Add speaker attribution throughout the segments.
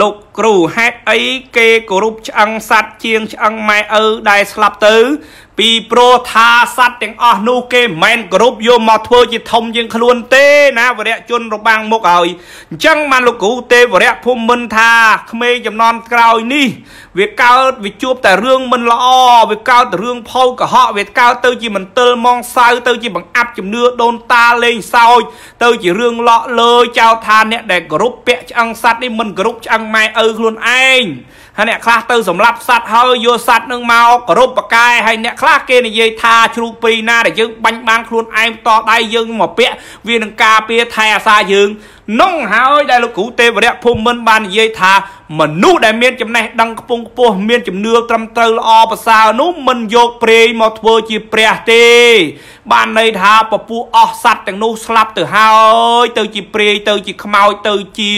Speaker 1: លោកគ្រូហេតុអីគេគោរពឆ្អឹងសัตว์ជាងឆ្អឹងម៉ែឪដែលស្លាប់ទៅពីព្រោះថាសัตว์ទាំងអស់នោះគេមិនមែនគ្រប់យកមកធ្វើជាធំជាងខ្លួនទេណាវរៈជនរបាំងមុខហើយអញ្ចឹងបានលោកគ្រូទេវរៈភូមិមិនថាក្មេងចំនួនក្រោយនេះវាកើតវាជួបតែរឿងមិនល្អវាកើតតែរឿងផោកុហកវាកើតទៅជាមន្ទិលมองសៅទៅជាបង្អាប់ជំនឿដូនតាលេងសើចទៅជារឿងលក់លើចោទថាអ្នកដែលគោរពពាក់ឆ្អឹងសัตว์នេះមិនគោរពឆ្អឹងម៉ែឪខ្លួនឯង ហើយអ្នកខ្លះទៅសម្លាប់សัตว์ហើយយកសัตว์នឹងមកគោរពបកាយហើយអ្នកខ្លះគេនិយាយថាជ្រូកព្រីណាដែលយើងបាញ់បានខ្លួនឯងតដៃយើងមកពាក់វានឹងការពារថែអាសាយើង នោះហើយដែលលោកគ្រូទេវរៈភូមិមិនបាននិយាយថាមនុស្សដែលមានចំណេះដឹងខ្ពង់ខ្ពស់មានជំនឿត្រឹមត្រូវល្អប្រសើរនោះមិនយកព្រេងមកធ្វើជាព្រះទេ បានន័យថាពពុះអស់សัตว์ទាំងនោះស្លាប់ទៅហើយទៅជាព្រាយទៅជាខ្មោចទៅជា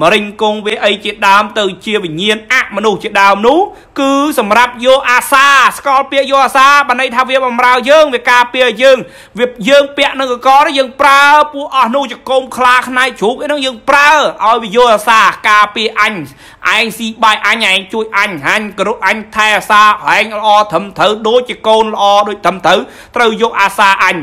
Speaker 1: មរិញគង់វាអីជាដើមទៅជាវិញ្ញាណអមនុស្សជាដើមនោះ គឺសម្រាប់យកអាសាស្គាល់ពាក្យយកអាសាបានន័យថាវាបំរើយើងវាការពារយើងវាយើងពាក់នឹងកកនេះយើងប្រើពួកអស់នោះចកុំខ្លាខ្នាយជ្រូកអីហ្នឹងយើងប្រើឲ្យវាយកអាសាការពារអញឯងស៊ីបាយអញឯងជួយអញហាញ់គោរពអញថែអាសាឯងល្អត្រឹមត្រូវដូចជាកូនល្អដូចត្រឹមត្រូវត្រូវយកអាសាអញ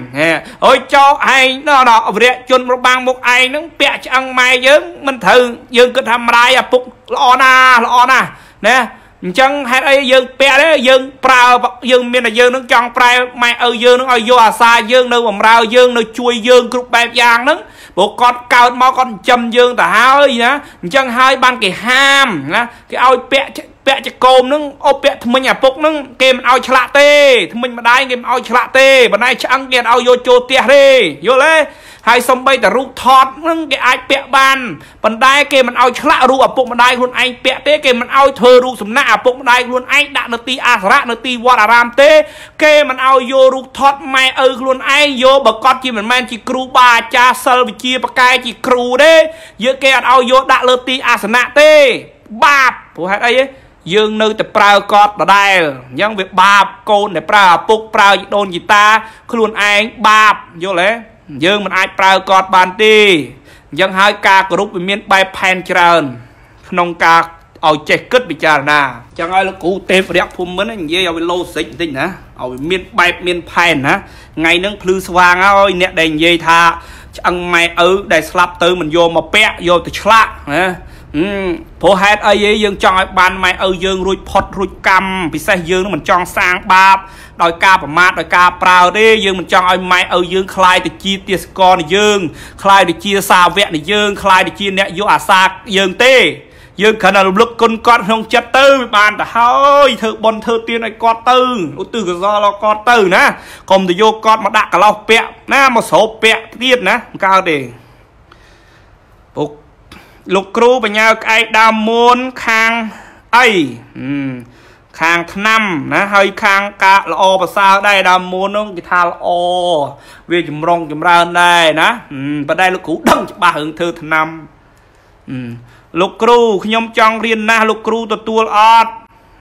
Speaker 1: ហើយចោឯងដល់វរៈជនរបាំងមុខឯងហ្នឹងពាក់ឆ្អឹងម៉ែយើងមិនត្រូវយើងគិតថាម្ដាយឪពុកល្អណាស់ល្អណាស់ណា អញ្ចឹងហេតុអីយើងពាក់ទេយើងប្រើយើងមានតែយើងនឹងចង់ប្រែម៉ែឪយើងនឹងឲ្យយកអាសាយើងនៅបំរើយើងនៅជួយយើងគ្រប់បែបយ៉ាងហ្នឹងព្រោះគាត់កើតមកគាត់ចិញ្ចឹមយើងទៅហើយណាអញ្ចឹងហើយបានគេហាមណាគេឲ្យពាក់ពាក់ចកោមនឹងអូពាក់ថ្មិញអាពុកនឹងគេមិនឲ្យឆ្លាក់ទេថ្មិញម្ដាយគេមិនឲ្យឆ្លាក់ទេបណ្ដៃឆ្អឹងគេឲ្យយកចូលផ្ទះទេយល់ទេ ហើយសំបីតែរូបថតនឹងគេអាចពាក់បានប៉ុន្តែគេមិនឲ្យឆ្លាក់រូបឪពុកម្ដាយខ្លួនឯងពាក់ទេគេមិនឲ្យធ្វើរូបសំណាក់ឪពុកម្ដាយខ្លួនឯងដាក់នៅទីអាសរៈនៅទីវត្តអារាមទេ គេមិនឲ្យយករូបថតម៉ែឪខ្លួនឯងយកបើកត់ជាមិនមែនជាគ្រូបាអាចារ្យសិលវិជាបកែជាគ្រូទេយកគេអត់ឲ្យយកដាក់លើទីអាសនៈទេបាបព្រោះហេតុអីយើងនៅតែប្រើកត់ដដែលអញ្ចឹងវាបាបកូនដែលប្រើឪពុកប្រើដូនជីតា ខ្លួនឯងបាបយល់ទេ យើងមិនអាចប្រើកត់បានទេអញ្ចឹងហើយការគោរពវាមានបែបផែនច្រើន ក្នុងការឲ្យចេះគិតពិចារណាអញ្ចឹងឲ្យលោកគ្រូទេពរៈភូមិមិននិយាយឲ្យវាឡូសិចបន្តិចណាឲ្យវាមានបែបមានផែនណាថ្ងៃហ្នឹងភ្លឺស្វាងហើយអ្នកដែលនិយាយថាឆ្អឹងម៉ែឪដែលស្លាប់ទៅមិនយកមកពាក់យកទៅឆ្លាក់ណា ព្រោះហេតុអីយើងចង់ឲ្យបានម៉ែឪយើងរួចផុតរួចកម្មពិសេសយើងនឹងមិនចង់សាងបាបដោយការប្រមាថដោយការប្រើទេយើងមិនចង់ឲ្យម៉ែឪយើងคลายទៅជាទាសករនៃយើងคลายទៅជាសាវកនៃយើងคลายទៅជាអ្នកយកអាសាយើងទេយើងគ្រាន់តែរំលឹកគុណគាត់ក្នុងចិត្តទៅវាបានទៅហើយធ្វើបន់ធ្វើទានឲ្យគាត់ទៅឧទ្ទិសកុសលដល់គាត់ទៅណាកុំទៅយកគាត់មកដាក់កន្លោះពាក់ណាមកស្រោបពាក់ទៀតណាមិនកើតទេពុក លោកគ្រូបញ្ញាក្អែកដើមមួនខាងអីខាងឆ្នាំណាហើយខាងកាកល្អប្រសើរដែរដើមមួននោះគេថាល្អវាចម្រុងចម្រើនដែរណាប៉ុន្តែលោកគ្រូដឹងច្បាស់រឿងធ្វើឆ្នាំលោកគ្រូខ្ញុំចង់រៀនណាស់លោកគ្រូទទួលអត់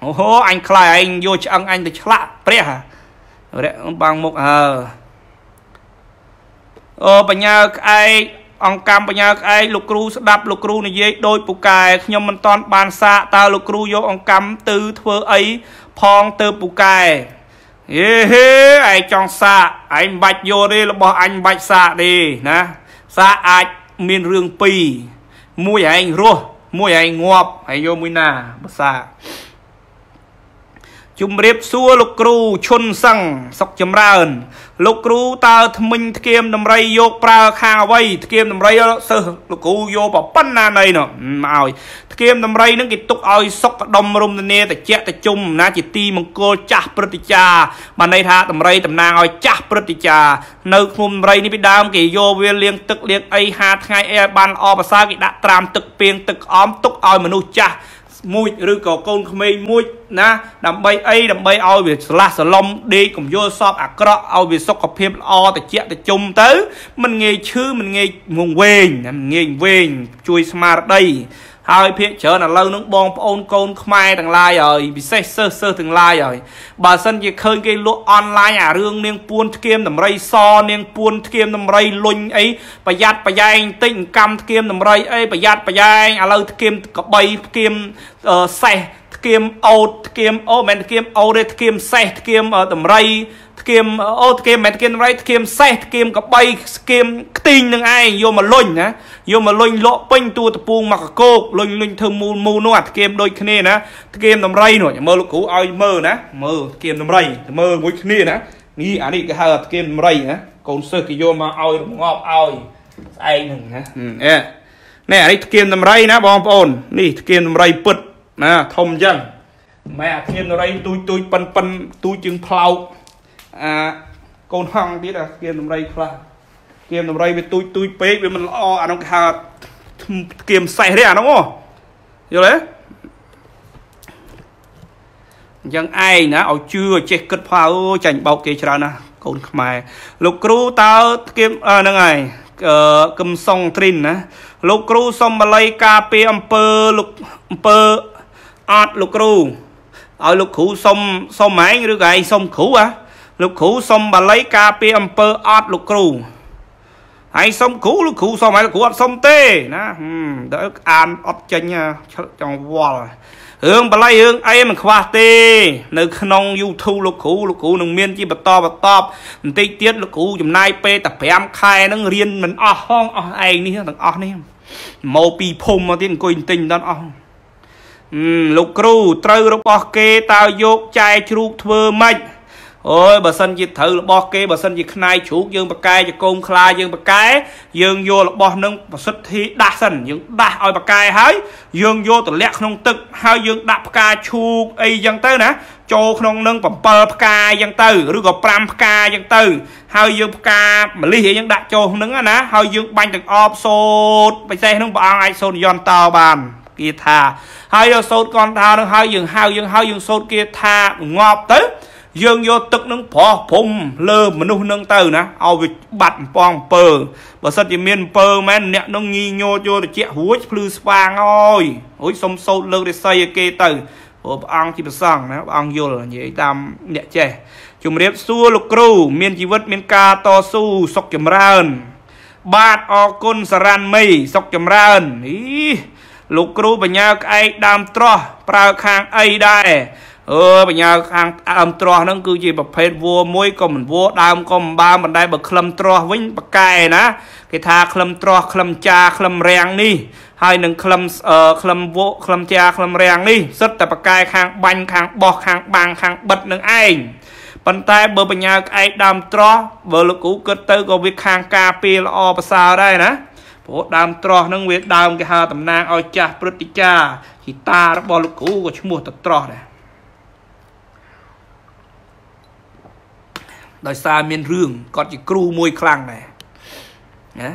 Speaker 1: អូហូអញខ្លាចឯងយកឆ្អឹងអញទៅឆ្លាក់ព្រះរៈបាំងមុខអើអូបញ្ញាក្អែក អង្គកម្មបញ្ញាក្អែកលោកគ្រូស្ដាប់លោកគ្រូនិយាយដោយពូកែខ្ញុំមិនតន់បានសាកតើលោកគ្រូយកអង្គកម្មទៅធ្វើអីផងទៅពូកែហេហេឯងចង់សាកឯងមិនបាច់យកទេរបស់អញមិនបាច់សាកទេណាសាកអាចមានរឿងពីរមួយឯងរស់មួយឯងងាប់ហើយយកមួយណាភាសា ជំរាបសួរលោកគ្រូឈុនសឹងសុកចម្រើន លោកគ្រូតើថ្មិញធ្គាមដំរីយកប្រើខាងអ្វីធ្គាមដំរីសិស្សលោកគ្រូយកប៉ុណ្ណាណីនោះមកឲ្យធ្គាមដំរីនឹងគេទុកឲ្យសុកដុំរំនាតិចតិជុំណាជាទីមង្គលចាស់ព្រឹត្តិចាបានន័យថាដំរីតំណាងឲ្យចាស់ព្រឹត្តិចានៅឃុំដំរីនេះពីដើមគេយកវាលាងទឹកលាងអីហាថ្ងៃអីឲ្យបានល្អប្រសើរគេដាក់ត្រាំទឹកពីងទឹកអមទុកឲ្យមនុស្សចាស់ មួយឬក៏កូនក្មេងមួយណាដើម្បីអីដើម្បីឲ្យវាស្លាស់សឡុំដេកកំយល់សពអាក្រក់ឲ្យវាសុខភាពល្អតិចតិជុំទៅមិនងាយឈឺមិនងាយងងវែងមិនងាយវែងជួយស្មារតី ហើយភាកច្រើនឥឡូវនឹងបងប្អូនកូនខ្មែរទាំងឡាយហើយពិសេសសិស្សសិស្សទាំងឡាយហើយបើសិនជាឃើញគេលក់អនឡាញអារឿងនាងពួនធ្គាមតម្រៃសនាងពួនធ្គាមតម្រៃលុញអីប្រយ័ត្នប្រយែងតិចកម្មធ្គាមតម្រៃអីប្រយ័ត្នប្រយែងឥឡូវធ្គាមកបីធ្គាមសេះធ្គាមអូតធ្គាមអូមិនធ្គាមអូតទេធ្គាមសេះធ្គាមតម្រៃ ធ្គាមអូធ្គាមមិនធ្គាមតម្រៃធ្គាមសេះធ្គាមកបីធ្គាមខ្ទីងនឹងឯងយកមកលុញណាយកមកលុញលក់ពេញតួតពូងមកកកោកលុញលុញធ្វើមូលមូលនោះអាធ្គាមដូចគ្នាណាធ្គាមតម្រៃនោះមើលលោកគ្រូឲ្យមើលណាមើលធ្គាមតម្រៃមើលមួយគ្នាណានេះអានេះគេហៅធ្គាមតម្រៃណាកូនសិស្សគេយកមកឲ្យរងាប់ឲ្យស្អែកហ្នឹងណាអេនេះអានេះធ្គាមតម្រៃណាបងប្អូននេះធ្គាមតម្រៃពិតណាធំអញ្ចឹងម៉ែអាធ្គាមតម្រៃទូចទូចប៉ិនប៉ិនទូចជាងផ្លោក អាកូនហងទៀតអាគៀមដំរីខ្លះគៀមដំរីវាទូចទូចពេកវាមិនល្អអានោះគេហៅគៀមសេះទេអានោះយល់ទេអញ្ចឹងឯងណាឲ្យជឿចេះគិតផៅចាញ់បោកគេច្រើនណាកូនខ្មែរលោកគ្រូតើគៀមហ្នឹងហើយកឹមសុងទ្រិនណាលោកគ្រូសុំបល័យការពារអំពើលោកអំពើអត់លោកគ្រូឲ្យលោកគ្រូសុំសុំឯងឬក៏ឯងសុំគ្រូហ៎ លោកគ្រូសុំបាលីការពារអំពើអត់លោកគ្រូហើយសុំគ្រូលោកគ្រូសុំហើយលោកគ្រូអត់សុំទេណាដល់អានអត់ចេញចង់វល់រឿងបល័យរឿងអីមិនខ្វះទេ នៅក្នុង YouTube លោកគ្រូលោកគ្រូនឹងមានជាបន្តបន្តបន្តិចទៀតលោកគ្រូចំណាយពេលតែ5ខែហ្នឹងរៀនមិនអស់ហងអស់ឯងនេះទាំងអស់នេះមកពីភូមិមកទៀតអង្គុយទិញមិនដល់អស់លោកគ្រូត្រូវរបស់គេតើយកចែជ្រូកធ្វើម៉េច អូយបើសិនជាត្រូវរបស់គេបើសិនជាខ្នាយជ្រូកយើងបកែជាកូនខ្លាយើងបកែយើងយករបស់នឹងប្រសិទ្ធិដាស់សិនយើងដាស់ឲ្យបកែហើយយើងយកទម្លាក់ក្នុងទឹកហើយយើងដាក់ផ្កាឈូកអីចឹងទៅណាចូលក្នុងនឹង7ផ្កាចឹងទៅឬក៏5ផ្កាចឹងទៅ ហើយយើងផ្កាម្លិះយើងដាក់ចូលក្នុងណាហើយយើងបាញ់ទាំងអបសូតពិសេសនឹងព្រះអង្គអាចសូត្រយន្តតបានគាថាហើយយកសូត្រកន្តថានឹងហើយយើងហៅយើងហើយយើងសូត្រគាថាងាប់ទៅ យើងយកទឹកនឹងប្រោះភុំលើមនុស្សនឹងទៅណាឲ្យវាបាត់អំពងអំពើបើសិនជាមានអំពើមែនអ្នកនឹងញីញោយកទៅជារួចភ្លឺស្វាងអើយរួចសុំសោតលើករិស័យឲ្យគេទៅព្រោះព្រះអង្គជាប្រសង់ណាព្រះអង្គយល់និយាយតាមអ្នកចេះជំរាបសួរលោកគ្រូ មានជីវិតមានការតស៊ូសុខចម្រើន បាទអរគុណសរានមីសុខចម្រើនអីលោកគ្រូបញ្ញាក្អែកដើមត្រោះប្រើខាងអីដែរ អឺបញ្ញាខាងដើមទ្រោះហ្នឹងគឺជាប្រភេទវัวមួយក៏មិនវัวដើមក៏មិនបើមិនដែរបើក្លឹមទ្រោះវិញបកែណាគេថាក្លឹមទ្រោះក្លឹមចាក្លឹមរាំងនេះហើយនឹងក្លឹមក្លឹមវក់ក្លឹមចាក្លឹមរាំងនេះសិតតែបកែខាងបាញ់ខាងបោះខាងបាំងខាងបិទនឹងឯងប៉ុន្តែបើបញ្ញាក្អែកដើមទ្រោះបើលោកគ្រូគិតទៅក៏វាខាងការពារល្អប្រសើរដែរណាព្រោះដើមទ្រោះហ្នឹងវាដើមគេហៅតំណាងឲ្យចាស់ព្រឹត្តិចារជីតារបស់លោកគ្រូក៏ឈ្មោះតទ្រោះដែរ ដោយសារមានរឿងគាត់ជាគ្រូមួយខ្លាំងដែរណា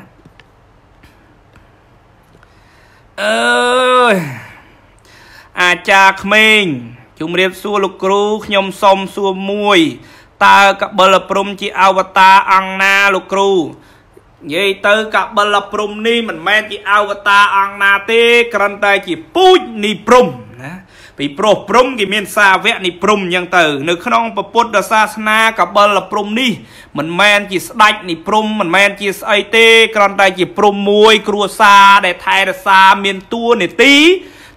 Speaker 1: អើយអាចារ្យក្មេងជំរាបសួរលោកគ្រូខ្ញុំសុំសួរមួយតើកបិលព្រំជាអវតារអង្គណាលោកគ្រូនិយាយទៅកបិលព្រំនេះមិនមែនជាអវតារអង្គណាទេគ្រាន់តែជាពូជនីព្រំណា ពីព្រោះព្រំគេមានសាវកនេះព្រំអញ្ចឹងទៅ នៅក្នុងពុទ្ធសាសនាកបិលព្រំនេះមិនមែនជាស្ដេចនេះព្រំមិនមែនជាស្អីទេគ្រាន់តែជាព្រំមួយ គ្រួសារដែលថែរក្សាមានតួនាទី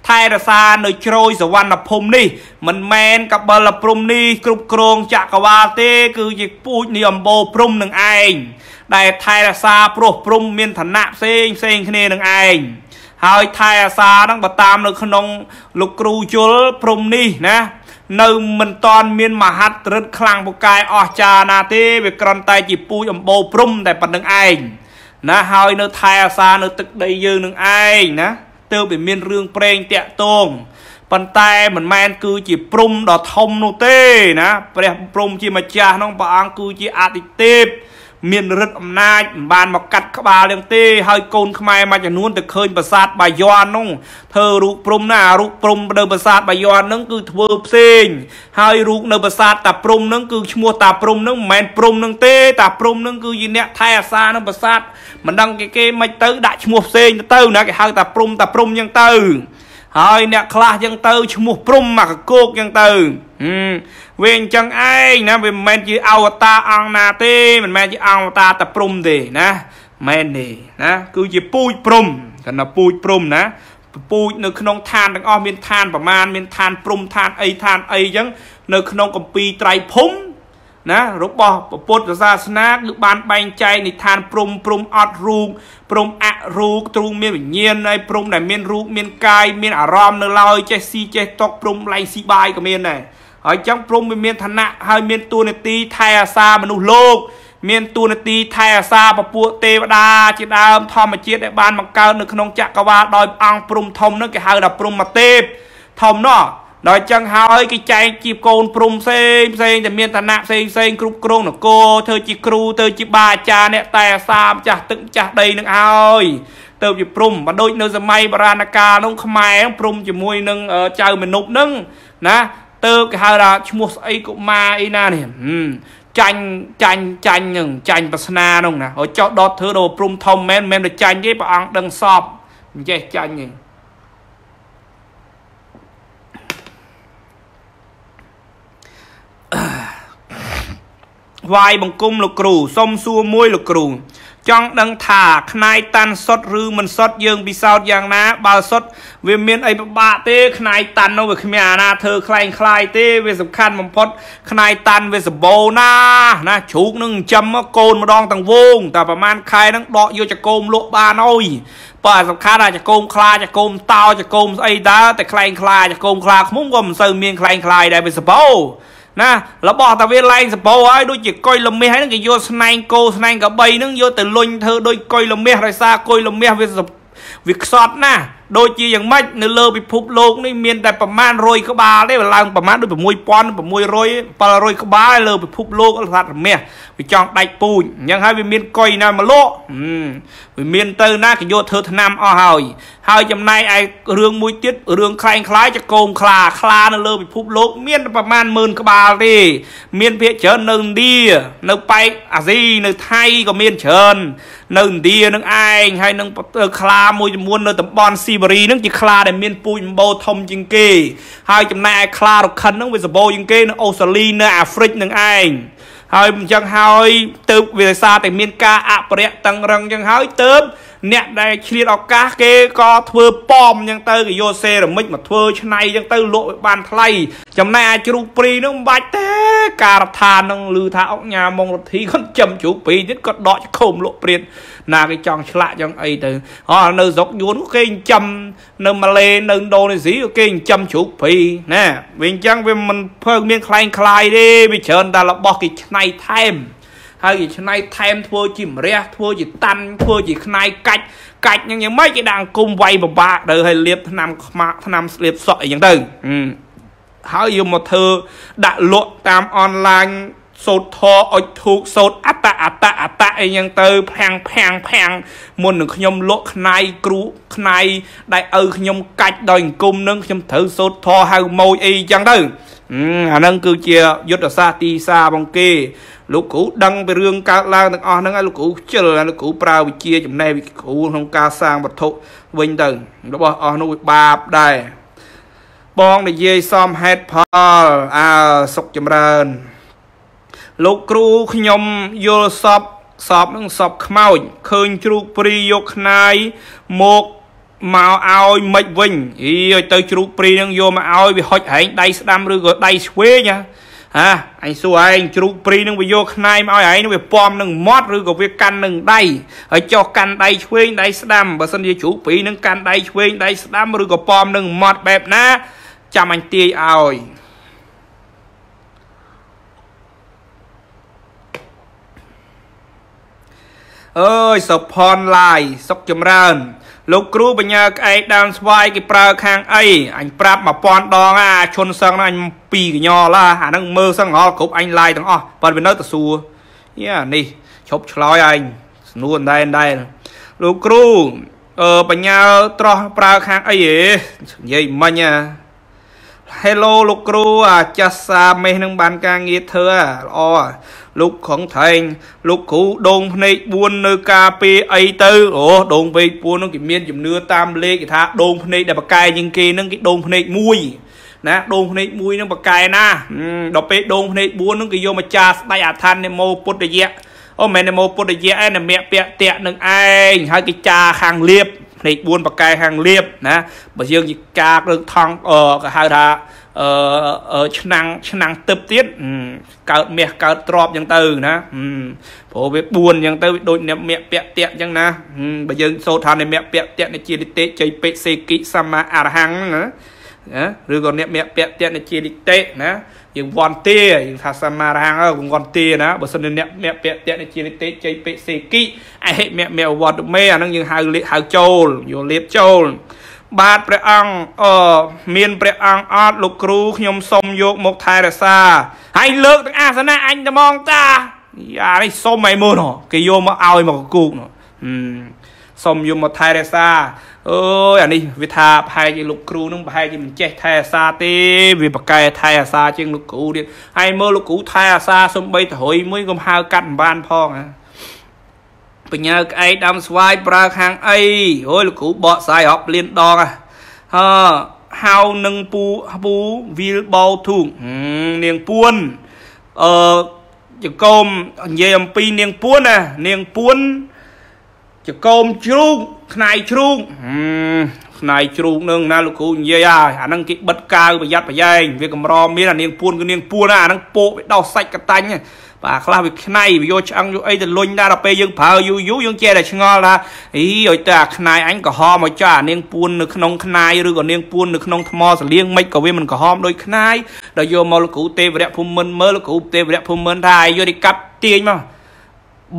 Speaker 1: ថែរក្សានៅជ្រោយសវណ្ណភូមិនេះ មិនមែនកបិលព្រំនេះគ្រប់គ្រងចក្រវាលទេ គឺជាពូជនេះអំបូរព្រំនឹងឯងដែលថែរក្សាព្រោះព្រំមានឋានៈផ្សេងផ្សេងគ្នានឹងឯង ហើយថែអាសាហ្នឹងបើតាមនៅក្នុងលោកគ្រូជុលព្រំនេះណានៅមិនតាន់មានមហិទ្ធិឫទ្ធិខ្លាំងពូកែអស់ចាណាទេវាគ្រាន់តែជាពូជអំបូរព្រំតែប៉ុណ្្នឹងឯងណាហើយនៅថែអាសានៅទឹកដីយើងនឹងឯងណាទើបវាមានរឿងប្រេងតាក់ទងប៉ុន្តែមិនមែនគឺជាព្រំដ៏ធំនោះទេណាព្រះព្រំជាម្ចាស់នោះព្រះអង្គគឺជាអតិទេព មានរិទ្ធអំណាចមិនបានមកកាត់ក្បាលនឹងទេហើយកូនខ្មែរមួយចំនួនទៅឃើញប្រាសាទបាយ័ននោះធ្វើរូបព្រំណារូបព្រំនៅប្រាសាទបាយ័នហ្នឹងគឺធ្វើផ្សេងហើយរូបនៅប្រាសាទតាព្រំហ្នឹងគឺឈ្មោះតាព្រំហ្នឹងមិនមែនព្រំហ្នឹងទេតាព្រំហ្នឹងគឺជាអ្នកថែអាសានៅប្រាសាទមិនដឹងគេគេមិនទៅដាក់ឈ្មោះផ្សេងទៅណាគេហៅតាព្រំតាព្រំអញ្ចឹងទៅ ហើយអ្នកខ្លះចឹងទៅឈ្មោះព្រំមកកោកចឹងទៅវាអញ្ចឹងឯងណាវាមិនមែនជាអវតារអង្គណាទេមិនមែនជាអវតារតែព្រំទេណាមែនទេណាគឺជាពូជព្រំកណ្ដាពូជព្រំណាពូជនៅក្នុងឋានទាំងអស់មានឋានប្រមាណមានឋានព្រំឋានអីឋានអីអញ្ចឹងនៅក្នុងកម្ពីត្រៃភូមិ ណារបស់ពុទ្ធសាសនាគឺបានបែងចែកនិឋានព្រំព្រំអត់រូបព្រំអរូបទ្រូងមានវិញ្ញាណហើយព្រំដែលមានរូបមានកាយមានអារម្មណ៍នៅឡើយចេះស៊ីចេះតកព្រំឡៃស៊ីបាយក៏មានដែរហើយចឹងព្រំវាមានឋានៈហើយមានតួនាទីថែអាសាមនុស្សលោក មានតួនាទីថែអាសាពពួកទេវតាជាដើមធម្មជាតិដែលបានបង្កើតនៅក្នុងចក្រវាលដោយអង្គព្រំធំនោះគេហៅថាព្រំមទេពធំនោះ ដល់ចឹងហើយគេចែកជាកូនព្រំផ្សេងផ្សេងតែមានឋានៈផ្សេងផ្សេងគ្រប់គ្រងនគរធ្វើជាគ្រូធ្វើជាបាអាចារ្យអ្នកតែអាសាម្ចាស់ទឹកម្ចាស់ដីនឹងហើយទៅជាព្រំបើដូចនៅសម័យបុរាណកាលនោះខ្មែរព្រំជាមួយនឹងចៅមនុស្សនឹងណាទៅគេហៅថាឈ្មោះស្អីកុមារអីណានេះចាញ់ចាញ់ចាញ់នឹងចាញ់ប្រស្នានោះណាហើយចោះដតធ្វើដល់ព្រំធំមែនមិនមែនទៅចាញ់ទេព្រះអង្គដឹងសពអញ្ចេះចាញ់ទេ ថ្វាយបង្គំលោកគ្រូសុំសួរមួយលោកគ្រូ ចង់ដឹងថាខ្នាយតាន់សុតឬមិនសុតយើងពិសោធន៍យ៉ាងណាបើសុតវាមានអីពិបាកទេខ្នាយតាន់នោះវាគ្មានអាណាធ្វើខ្លែងខ្លាយទេវាសំខាន់បំផុតខ្នាយតាន់វាសបោណាណាជ្រូកនឹងចំកូនម្ដងទាំងវងតែប្រហែលខែហ្នឹងដកយកចកោមលក់បានអុយបើសំខាន់អាចកោមខ្លាចកោមតោចកោមស្អីដែរតែខ្លែងខ្លាចកោមខ្លាខ្មុំក៏មិនសូវមានខ្លែងខ្លាយដែរវាសបោ ណារបស់តាវាឡែងសបោហើយដូចជាកុយលមាសហ្នឹងគេយកស្នែងគោស្នែងកបីហ្នឹងយកទៅលុញធ្វើដូចកុយលមាសដោយសារកុយលមាសវាវាខ្សត់ណាស់ ដូចជាយ៉ាងម៉េចនៅលើពិភពលោកនេះមានតែប្រមាណ100ក្បាលទេឡើងប្រមាណដូច6600 700ក្បាលលើពិភពលោកសត្វរមាសវាចង់ដាច់ពូជអញ្ចឹងហើយវាមានកុយណាមកលក់វាមានទៅណាគេយកធ្វើថ្នាំអស់ហើយហើយចំណែកឯរឿងមួយទៀតរឿងខ្លែងខ្លាយចកោមខ្លាខ្លានៅលើពិភពលោក មានប្រមាណ10000ក្បាលទេមានភាគច្រើននៅឥណ្ឌានៅប៉ែកអាស៊ីនៅថៃក៏មានច្រើននៅឥណ្ឌានឹងឯងហើយនឹងខ្លាមួយចំនួននៅតំបន់ស៊ីបរីនឹងជាខ្លាដែលមានពូជម្បូរធំជាងគេ ហើយចំណែកឯខ្លារខិននឹងវាសម្បូរជាងគេនៅអូស្ត្រាលីនៅអាហ្វ្រិកនឹងឯងហើយអញ្ចឹងហើយទៅវាសារតែមានការអភិរក្សតឹងរឹងអញ្ចឹងហើយទៅ អ្នកដែលឆ្លៀតឱកាសគេក៏ធ្វើប៉មអញ្ចឹងទៅគេយកសេរ៉ាមិចមកធ្វើឆ្នៃអញ្ចឹងទៅលក់ឲ្យបានថ្លៃចំណែកអាជ្រូកព្រីនឹងមិនបាច់ទេការដ្ឋាននឹងឮថាអុកញ៉ាម៉ងរទ្ធីគាត់ចំជ្រូកព្រីទៀតគាត់ដកខុំលក់ព្រាតណាគេចង់ឆ្លាក់ចឹងអីទៅអស់នៅស្រុកយួនគេចិញ្ចឹមនៅម៉ាឡេនៅឥណ្ឌូនេស៊ីគេចិញ្ចឹមជ្រូកព្រីណាវាអញ្ចឹងវាមិនភើមានខ្លែងខ្លាយទេវាច្រើនតែរបស់គេឆ្នៃថែម ហើយគេឆ្នៃថែមធ្វើជាម្រះធ្វើជាតាន់ធ្វើជាខ្នាយកាច់កាច់យ៉ាងយ៉ាងម៉េចគេដាក់អង្គុំវាយពិបាកទៅហើយលាបថ្នាំខ្មាក់ថ្នាំស្លៀបសក់អីចឹងទៅហើយយកមកធ្វើដាក់លក់តាមអនឡាញ សូត្រធរអុចធូកសូត្រអតអតអតអីចឹងទៅភាំងភាំងភាំងមុននឹងខ្ញុំលក់ខ្នាយគ្រូខ្នាយដែលឪខ្ញុំកាច់ដោយអង្គមនឹងខ្ញុំត្រូវសូត្រធរហៅម៉ូយអីចឹងទៅអាហ្នឹងគឺជាយុទ្ធសាស្ត្រទីសាបងគេលោកគ្រូដឹងពីរឿងកើតឡើងទាំងអស់ហ្នឹងហើយលោកគ្រូខ្ជិលលោកគ្រូប្រើវិជាចំណេះវិគ្រូក្នុងការសាងវត្ថុវិញទៅរបស់អស់នោះវាបាបដែរបងនិយាយសមហេតុផលអើសុខចម្រើន លោកគ្រូខ្ញុំយល់សពសពនឹងសពខ្មោចឃើញជ្រូកព្រីយកខ្នាយមកមកឲ្យមិនវិញអីឲ្យទៅជ្រូកព្រីនឹងយកមកឲ្យវាហុចហែងដៃស្ដាំឬក៏ដៃឆ្វេងណាហាអញសួរឯងជ្រូកព្រីនឹងវាយកខ្នាយមកឲ្យឯងនឹងវាពំនឹងមាត់ឬក៏វាកាន់នឹងដៃហើយចោះកាន់ដៃឆ្វេងដៃស្ដាំបើសិនជាជ្រូកព្រីនឹងកាន់ដៃឆ្វេងដៃស្ដាំឬក៏ពំនឹងមាត់បែបណាចាំអញទាយឲ្យ អើយសុផនឡាយសុកចម្រើន លោកគ្រូបញ្ញាក្អែកដើមស្វាយគេប្រើខាងអីអញប្រាប់1000ដងអាឈុនសឹងហ្នឹងអញពីកញ្ញឡាអាហ្នឹងមើលសឹងអល់គ្រប់អញឡាយទាំងអស់បើវានៅទៅសួរយ៉ានេះឈឈប់ឆ្លោយឯងស្នួនដែរដែរលោកគ្រូអឺបញ្ញាត្រោះប្រើខាងអីហេនិយាយមិញអា Hello លោកគ្រូអាចាស់សាមេះនឹងបានការងារធ្វើល្អលោកខងថែងលោកគ្រូដងភ្នែក4នៅការពេលអីទៅអូដងភ្នែក4នោះគេមានជំនឿតាមលេខគេថាដងភ្នែកដែលបកែជាងគេនឹងគេដងភ្នែក1ណាដងភ្នែក1នឹងបកែណាដល់ពេលដងភ្នែក4នឹងគេយកមកចាស្ដេចអាឋាននិមោពុទ្ធយៈអូមិននិមោពុទ្ធយៈឯនមៈពាក់តាក់នឹងឯងហើយគេចាខាងលៀប ភ្នែក4បកែខាងលៀបណាបើយើងជាការលើកថងក៏ហៅថាអឺឆ្នាំងឆ្នាំងទឹកទៀតកើតមាសកើតទ្របអញ្ចឹងទៅណាព្រោះវា4អញ្ចឹងទៅដូចអ្នកមគ្គពាក់តាក់អញ្ចឹងណាបើយើងសូត្រថាអ្នកមគ្គពាក់តាក់នៃជានិតិជ័យពេសេគិសម្មាអរហង្គណា ឬក៏អ្នកមគ្គពាក់តាក់នៃជានិតិណាយើងវន្តាយើងថាសម្មារហង្គវន្តាណាបើសិនអ្នកមគ្គពាក់តាក់នៃជានិតិជ័យពេសេគិអហិមគ្គមវត្តមេអាហ្នឹងយើងហៅហៅចូលយកលៀបចូលបាទព្រះអង្គអឺមានព្រះអង្គអត់លោកគ្រូខ្ញុំសុំយកមកថែរក្សាហើយលើកទាំងអាសនៈអញត្មងតាអានេះសុំឲ្យមើលនោះគេយកមកឲ្យមកគូកនោះសុំយកមកថែរក្សា អើយអានេះវាថាប្រហែលជាលោកគ្រូនឹងប្រហែលជាមិនចេះថែអាសាទេវាប្រកែថែអាសាជាងលោកគ្រូទៀតហើយមើលលោកគ្រូថែអាសាសំបីទៅរុយមួយកុំហៅកាត់មិនបានផងណាបញ្ញាក្អែកដាំស្វាយប្រើខាងអីអូយលោកគ្រូបកស្រាយរាប់លានដងហ៎ហៅនឹងពូពូវីលបោធូងនាងពួនអឺចកោមនិយាយអំពីនាងពួនណានាងពួន ចកោមជ្រូកខ្នាយជ្រូកផ្នែកជ្រូកនឹងណាលោកគ្រូនិយាយហើយអាហ្នឹងគេបិទកាវប្រយ័ត្នប្រយែងវាកម្រមានអានាងពួនគឺនាងពួនណាអាហ្នឹងពោកវាដោះសាច់កតាញ់បាទខ្លះវាខ្នៃវាយកឆ្អឹងយកអីទៅលុញដែរដល់ពេលយើងប្រើយូរយូរយើងចេះតែឆ្ងល់ថាអីឲ្យតែអាខ្នៃអញក្រហមមកចាអានាងពួននៅក្នុងខ្នៃឬក៏នាងពួននៅក្នុងថ្មសលៀងមិនក៏វាមិនក្រហមដូចខ្នៃដល់យកមកលោកគ្រូទេវរៈភូមិន្ទមើលលោកគ្រូទេវរៈភូមិន្ទថាយកទៅកាប់ទាញមក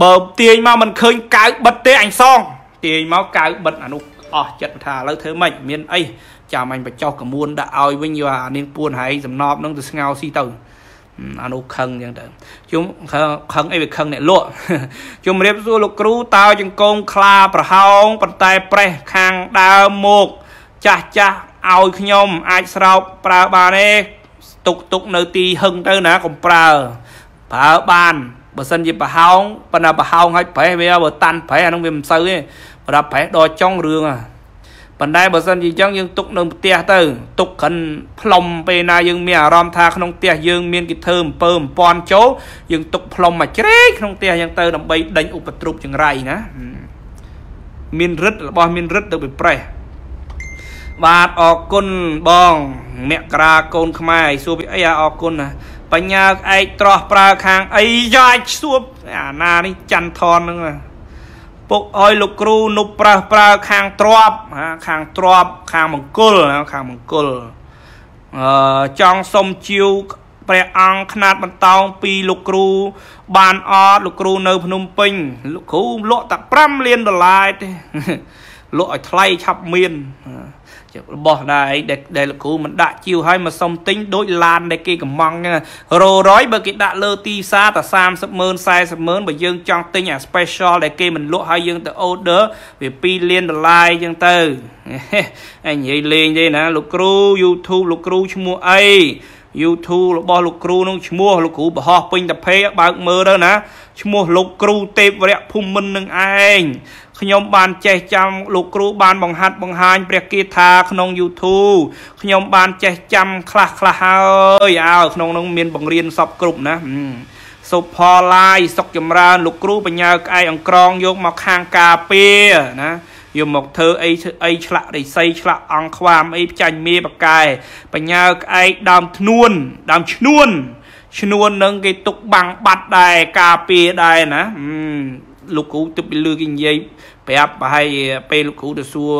Speaker 1: បើទាញមកមិនឃើញកៅបិទទេអញសងទាញមកកៅបិទអានោះអស់ចិត្តថាឥឡូវធ្វើម៉េចមានអីចាំអញបញ្ចុះកមួនដាក់ឲ្យវិញយកអានាងពួនហើយសំណប់នឹងទៅស្ងោស៊ីទៅអានោះខឹងអញ្ចឹងទៅជុំខឹងអីវាខឹងអ្នកលក់ជុំរៀបសួរលោកគ្រូតើចង្គងខ្លាប្រហោងប៉ុន្តែប្រេះខាងដើមមកចាស់ចាស់ឲ្យខ្ញុំអាចស្រោបប្រើបានទេទុកទុកនៅទីហឹងទៅណាកុំប្រើប្រើបាន បើសិនជាប្រហោងប៉ុន្តែប្រហោងឲ្យប្រេះវាបើតាន់ប្រេះអានឹងវាមិនសូវទេបើដល់ប្រេះដល់ចុងរឿងអាប៉ុន្តែបើសិនជាអញ្ចឹងយើងទុកនៅផ្ទះទៅទុកក្រិនផ្លុំពេលណាយើងមានអារម្មណ៍ថាក្នុងផ្ទះយើងមានគេធ្វើអំពើអំពាន់ចូលយើងទុកផ្លុំមកជ្រែកក្នុងផ្ទះអញ្ចឹងទៅដើម្បីដេញឧបទ្រពចង្រៃណាមានរិទ្ធរបស់មានរិទ្ធទៅពីប្រេះបាទអរគុណបងមករាកូនខ្មែរសួរពីអីអរគុណណា បញ្ញាឯកត្រោះប្រើខាងអីយ៉ាច់សួបអាណានេះច័ន្ទថនហ្នឹងពុកឲ្យលោកគ្រូនុបប្រើប្រើខាងទ្របខាងទ្របខាងមង្គលខាងមង្គលអឺចង់សុំជាវព្រះអង្គຂ្នាតបន្តោងពីលោកគ្រូបានអត់លោកគ្រូនៅភ្នំពេញលោកគ្រូលក់តែ5លានដុល្លារទេលក់ឲ្យថ្លៃឆាប់មាន របស់ដែរអីដែលលោកគ្រូមិនដាក់ជីវឲ្យមកសុំទិញដូចឡានដែលគេកំងរោរយបើគេដាក់លើទីផ្សារតែ30ម៉ឺន40ម៉ឺនបើយើងចង់ទិញអា special ដែលគេមិនលក់ឲ្យយើងទៅ order វា2លានដុល្លារអញ្ចឹងទៅអញនិយាយលេងទេណាលោកគ្រូ YouTube លោកគ្រូឈ្មោះអី YouTube របស់លោកគ្រូនឹងឈ្មោះលោកគ្រូបរោះពេញតាភេបើកមើលទៅណាឈ្មោះលោកគ្រូទេពវរៈភូមិន្ទនឹងឯងខ្ញុំបានចេះចាំលោកគ្រូបានបង្ហាត់បង្ហាញព្រះគាថាក្នុង YouTube ខ្ញុំបានចេះចាំខ្លះខ្លះហើយអើក្នុងនោះមានបង្រៀនសពគ្រប់ណាសុផលឡាយសុកចម្រើនលោកគ្រូបញ្ញាក្អែកអង្ក្រងយកមកខាងការពារណា យកមកធ្វើអីអីឆ្លាក់រិស័យឆ្លាក់អង្គខ្វាមអីចាញ់មេបកែបញ្ញាក្អែកដើមធ្នួនដើមឈ្នួនឈ្នួននឹងគេទុកបាំងបាត់ដែរការពារដែរណាលោកគ្រូទឹកពីលឺគេនិយាយប្រាប់ប្រហែលពេលលោកគ្រូទៅសួរ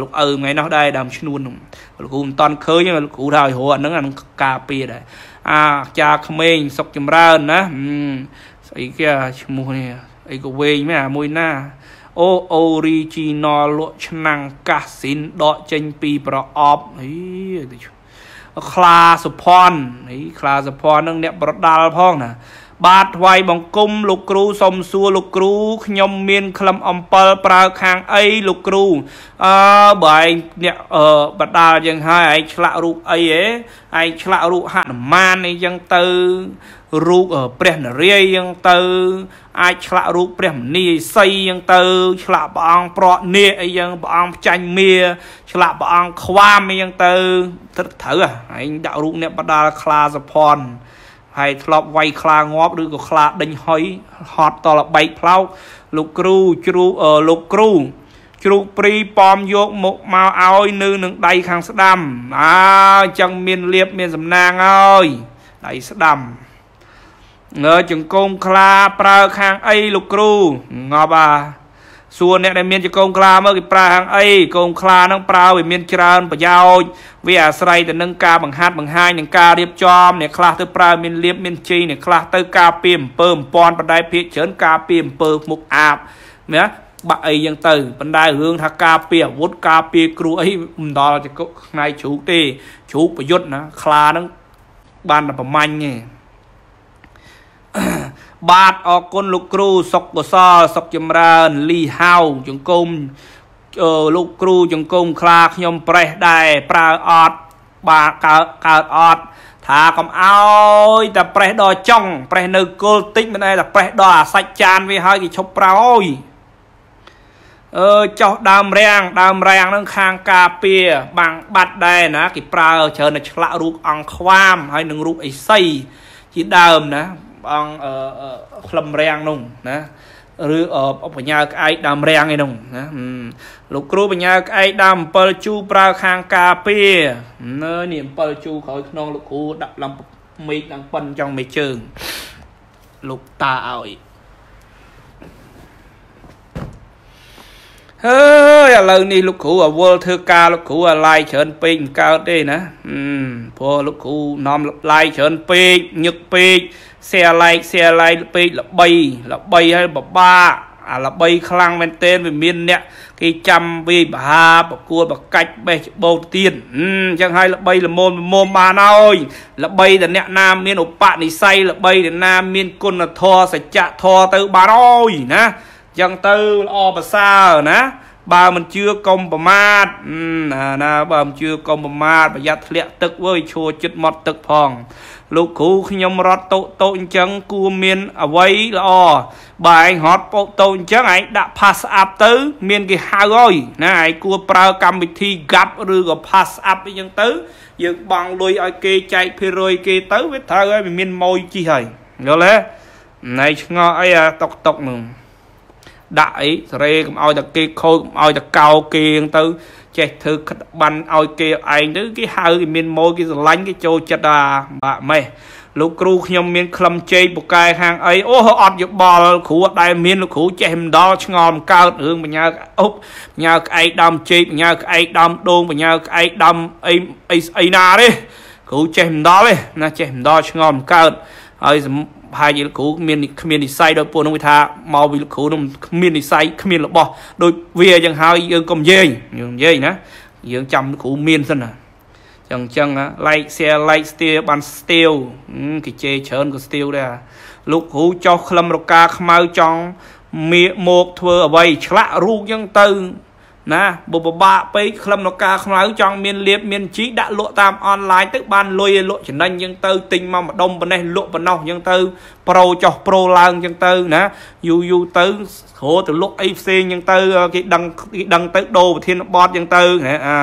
Speaker 1: លោកឪថ្ងៃនោះដែរដើមឈ្នួនលោកគ្រូមិនតន់ឃើញលោកគ្រូថាឲ្យរកអាហ្នឹងអានឹងការពារដែរអាចាក្មេងសុកចម្រើនណាស្អីគេឈ្មោះនេះអីក៏វែងមែនអាមួយណា អូ original លក់ឆ្នាំងកាស៊ីនដកចេញពីប្រអប់អីខ្លាសុផាន់អីខ្លាសុផាន់នឹងអ្នកប្រដាល់ផងណាបាទថ្វាយបង្គំលោកគ្រូសុំសួរលោកគ្រូខ្ញុំមានក្លឹមអំពិលប្រើខាងអីលោកគ្រូអើបើឯងអ្នកអឺបដាលយ៉ាងហើយឯងឆ្លាក់រូបអីហ៎ឯងឆ្លាក់រូបហនុមានអីចឹងទៅ រូបព្រះនរាយយ៉ាងទៅ អាចឆ្លាក់រូបព្រះមនីសីយ៉ាងទៅ ឆ្លាក់ព្រះអង្គប្រក់នាគអីយ៉ាងព្រះអង្គចាញ់មាឆ្លាក់ព្រះអង្គខ្វាមអីយ៉ាងទៅត្រូវហ่ะឯងដាក់រូបអ្នកបដាលខ្លាសភ័ណ្ឌហើយធ្លាប់វាយខ្លាងាប់ឬក៏ខ្លាដេញហុយហត់តលបែកផ្លោកលោកគ្រូជ្រូលោកគ្រូជ្រូកព្រីប៉មយកមកមកឲ្យនៅនឹងដៃខាងស្ដាំអើអញ្ចឹងមានលៀបមានសំណាងហើយដៃស្ដាំ ងើចង្គមខ្លាប្រើខាងអីលោកគ្រូងាប់អាសួរអ្នកដែលមានចង្គមខ្លាមើលគេប្រើខាងអីកូនខ្លានឹងប្រើវាមានច្រើនប្រយោជន៍វាអាស្រ័យទៅនឹងការបង្ហាត់បង្ហាញនិងការរៀបចំអ្នកខ្លះទៅប្រើមានលៀបមានជីអ្នកខ្លះទៅការពារអំពើអំពាន់បដែភាកច្រើនការពារអំពើមុខអាបណាបាក់អីយ៉ាងទៅបណ្ដារឿងថាការពារអាវុធការពារគ្រូអីមិនដល់ចកផ្នែកជ្រូកទេជ្រូកប្រយុទ្ធណាខ្លានឹងបានតែប្រមាញ់ទេ បាទអរគុណលោកគ្រូសុកកសលសុកចម្រើនលីហៅចង្គមលោកគ្រូចង្គមខ្លាខ្ញុំប្រេះដែរប្រើអត់បាទកើតកើតអត់ថាកុំអោយតែប្រេះដល់ចុងប្រេះនៅគល់តិចមិនដែរតែប្រេះដល់អាសាច់ចានវាហើយគេឈប់ប្រោយអើចោះដើមរាំងដើមរាំងនឹងខាងការពារបាំងបាត់ដែរណាគេប្រើច្រើនតែឆ្លាក់រូបអង្គខ្វាមហើយនឹងរូបអេសីជាដើមណា អង្គក្លឹមរាំងនោះណាឬបញ្ញាក្អែកដើមរាំងឯនោះណាលោកគ្រូបញ្ញាក្អែកដើម7ជូប្រើខាងការពារនៅនេះ7ជូក្រោយខ្នងលោកគ្រូដាក់ឡំមេឃឡើងប៉ុនចង់មេជើងលោកតាឲ្យ ហើយឥឡូវនេះលោកគ្រូអវល់ធ្វើការលោកគ្រូអាឡាយច្រើនពេកមិនកើតទេណាព្រោះលោកគ្រូនាំឡាយច្រើនពេកញឹកពេក share like share like ពេកល្បីល្បីហើយបបាក់អាល្បីខ្លាំងមែនទែនវាមានអ្នកគេចាំវាបហាប្រកួតបកាច់បេះច្បោកទៀតអញ្ចឹងហើយល្បីល្មមល្មមបានហើយល្បីតែអ្នកណាមានឧបនិស្ស័យល្បីតែណាមានគុណធម៌សច្ចធម៌ទៅបានហើយណា ចឹងទៅល្អប្រសើរណាបើមិនជឿកុំប្រមាទណាណាបើមិនជឿកុំប្រមាទប្រយ័ត្នធ្លាក់ទឹកវើយឈួរចិត្តមាត់ទឹកផង លោកគ្រូខ្ញុំរត់តូតូអញ្ចឹងគួរមានអវ័យល្អបើឯងរត់ពោតូអញ្ចឹងឯងដាក់ pass up ទៅ មានគេហៅហើយណាឯងគួរប្រើកម្មវិធី GAP ឬក៏ pass up អញ្ចឹងទៅ យើងបង់លុយឲ្យគេចែកភាគរយគេទៅវាត្រូវហើយវាមានម៉ួយជីហើយយល់ទេណៃឆ្ងល់អីអាតុកតុកនោះ ដាក់អីសេរីកុំឲ្យតែគេខូចកុំឲ្យតែកោគេទៅ ចេះធ្វើខិតបានឲ្យគេឯងទៅគេហៅគេមានម៉ូយគេស្រឡាញ់គេចូលចិត្តអាបាក់ម៉េះលោកគ្រូខ្ញុំមានក្លឹមជែកពូកែខាងអីអូអត់យោបល់គ្រូអត់ដែលមានលោកគ្រូចេះមិនដល់ឆ្ងល់មិនកើតរឿងបញ្ញាអុបបញ្ញាក្អែកដើមជែកបញ្ញាក្អែកដើមដូងបញ្ញាក្អែកដើមអីអីអីណាទេគ្រូចេះមិនដល់ទេណាចេះមិនដល់ឆ្ងល់មិនកើតហើយ ប្រហែលជាលោកគ្រូមានគ្មាននិស័យដោយពួកនោះវាថាមកពីលោកគ្រូនោះគ្មាននិស័យគ្មានរបស់ដូចវាយ៉ាងហើយយើងកុំនិយាយយើងនិយាយណាយើងចាំលោកគ្រូមានសិនណាចឹងចឹង like share like steal បាន steal គេជេរច្រើនក៏ steal ដែរលោកគ្រូចោះក្លឹមរកាខ្មៅចង់មៀកមកធ្វើអ្វីឆ្លាក់រូបចឹងទៅ ណាបុបបាក់ពេកក្លឹមនកាខ្មៅចង់មានលៀបមានជីដាក់លក់តាមអនឡាញទៅបានលុយឲ្យលក់ចំណេញអញ្ចឹងទៅទិញមកម្ដុំប៉ុណ្ណេះលក់ប៉ុណ្ណោះអញ្ចឹងទៅប្រូចោះប្រូឡើងអញ្ចឹងទៅណាយូរយូរទៅរោទៅលក់អីផ្សេងអញ្ចឹងទៅគេដឹងគេដឹងទៅដូរប្រធានបតអញ្ចឹងទៅណាអើ